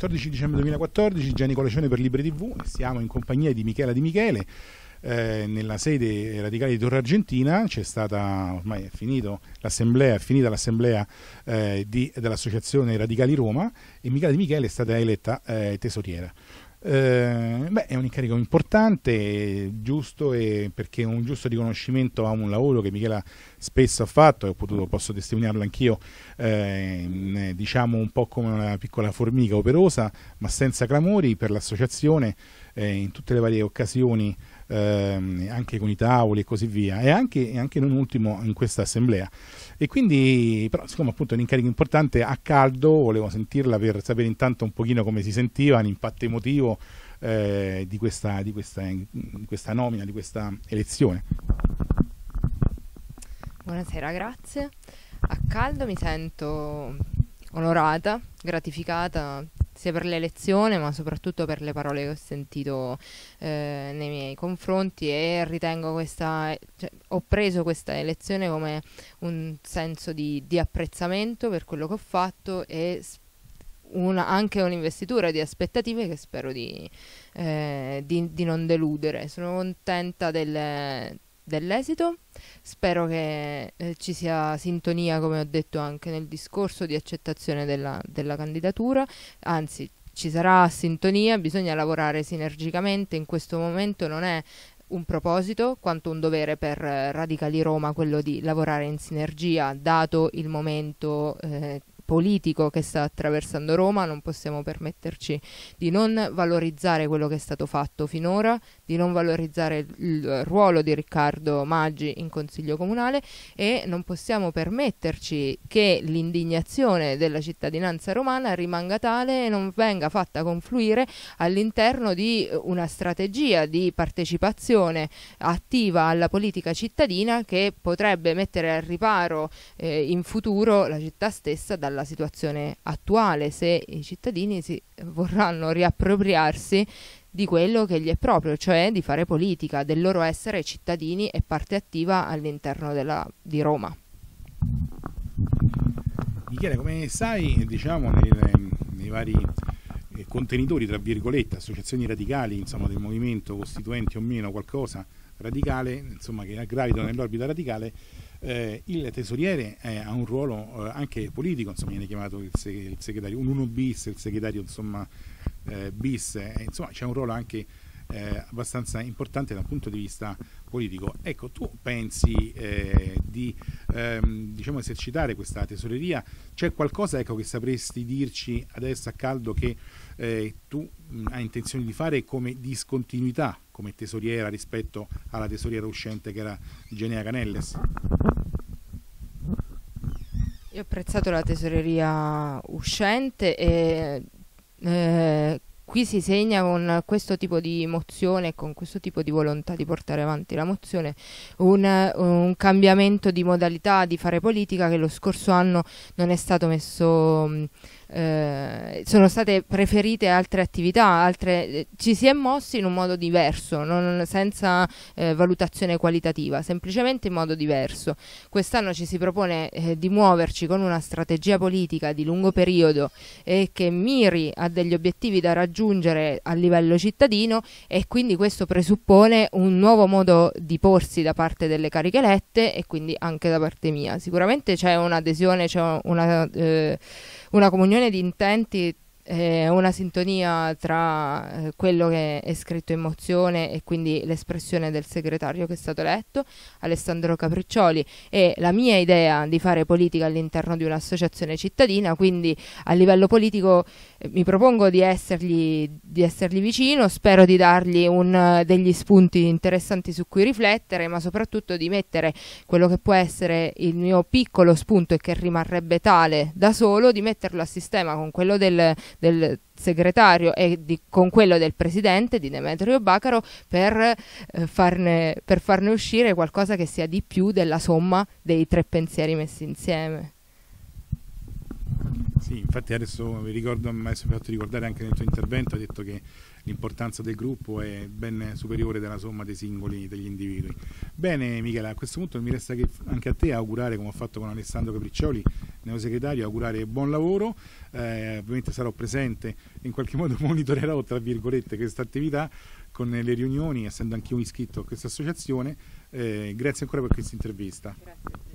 14 dicembre 2014, Gianni Colecione per Libre TV, siamo in compagnia di Michela Di Michele. Eh, nella sede radicale di Torre Argentina c'è stata, ormai è finito l'assemblea, è finita l'assemblea eh, dell'associazione Radicali Roma e Michela Di Michele è stata eletta eh, tesoriera. Eh, beh, è un incarico importante, giusto, perché un giusto riconoscimento a un lavoro che Michela spesso ha fatto e potuto, posso testimoniarlo anch'io, eh, diciamo un po' come una piccola formica operosa, ma senza clamori per l'associazione eh, in tutte le varie occasioni, ehm, anche con i tavoli e così via, e anche, anche non ultimo in questa assemblea. E quindi, però, siccome appunto è un incarico importante a caldo, volevo sentirla per sapere intanto un pochino come si sentiva, l'impatto emotivo eh, di, questa, di, questa, di questa nomina, di questa elezione. Buonasera, grazie. A caldo mi sento onorata, gratificata sia per l'elezione ma soprattutto per le parole che ho sentito eh, nei miei confronti e ritengo questa, cioè, ho preso questa elezione come un senso di, di apprezzamento per quello che ho fatto e una, anche un'investitura di aspettative che spero di, eh, di, di non deludere. Sono contenta del, dell'esito. Spero che eh, ci sia sintonia, come ho detto anche nel discorso, di accettazione della, della candidatura, anzi ci sarà sintonia, bisogna lavorare sinergicamente, in questo momento non è un proposito quanto un dovere per eh, Radicali Roma quello di lavorare in sinergia dato il momento eh, politico che sta attraversando Roma, non possiamo permetterci di non valorizzare quello che è stato fatto finora, di non valorizzare il ruolo di Riccardo Maggi in Consiglio Comunale e non possiamo permetterci che l'indignazione della cittadinanza romana rimanga tale e non venga fatta confluire all'interno di una strategia di partecipazione attiva alla politica cittadina che potrebbe mettere al riparo eh, in futuro la città stessa dalla alla situazione attuale se i cittadini si vorranno riappropriarsi di quello che gli è proprio, cioè di fare politica, del loro essere cittadini e parte attiva all'interno della, di Roma. Michele, come sai, diciamo, nei, nei vari eh, contenitori, tra virgolette, associazioni radicali, insomma, del movimento costituenti o meno qualcosa radicale, insomma, che gravitano nell'orbita radicale, eh, il tesoriere eh, ha un ruolo eh, anche politico, insomma viene chiamato il, seg il, segretario, un 1 bis, il segretario insomma eh, bis, eh, insomma c'è un ruolo anche eh, abbastanza importante dal punto di vista politico. Ecco, tu pensi di ehm, diciamo esercitare questa tesoreria? C'è qualcosa ecco, che sapresti dirci adesso a caldo che tu mh, hai intenzione di fare come discontinuità come tesoriera rispetto alla tesoriera uscente che era Genea Canelles? Io ho apprezzato la tesoreria uscente e eh, qui si segna con questo tipo di mozione con questo tipo di volontà di portare avanti la mozione un, un, cambiamento di modalità di fare politica che lo scorso anno non è stato messo eh, sono state preferite altre attività, altre, eh, ci si è mossi in un modo diverso, non, senza eh, valutazione qualitativa, semplicemente in modo diverso. Quest'anno ci si propone eh, di muoverci con una strategia politica di lungo periodo e che miri a degli obiettivi da raggiungere a livello cittadino e quindi questo presuppone un nuovo modo di porsi da parte delle cariche elette e quindi anche da parte mia. Sicuramente c'è un'adesione, c'è una eh, una comunione di intenti eh, una sintonia tra eh, quello che è scritto in mozione e quindi l'espressione del segretario che è stato eletto, Alessandro Capriccioli, e la mia idea di fare politica all'interno di un'associazione cittadina, quindi a livello politico eh, mi propongo di essergli, di essergli vicino, spero di dargli un, degli spunti interessanti su cui riflettere, ma soprattutto di mettere quello che può essere il mio piccolo spunto e che rimarrebbe tale da solo, di metterlo a sistema con quello del del segretario e di, con quello del presidente di Demetrio Bacaro per, eh, farne, per farne uscire qualcosa che sia di più della somma dei tre pensieri messi insieme. Sì, infatti adesso vi ricordo, mi hai fatto ricordare anche nel tuo intervento, hai detto che l'importanza del gruppo è ben superiore della somma dei singoli, degli individui. Bene Michele, a questo punto mi resta che anche a te augurare, come ho fatto con Alessandro Capriccioli, neosegretario, augurare buon lavoro, eh, ovviamente sarò presente, in qualche modo monitorerò tra virgolette questa attività con le riunioni, essendo anch'io iscritto a questa associazione. Eh, grazie ancora per questa intervista. Grazie.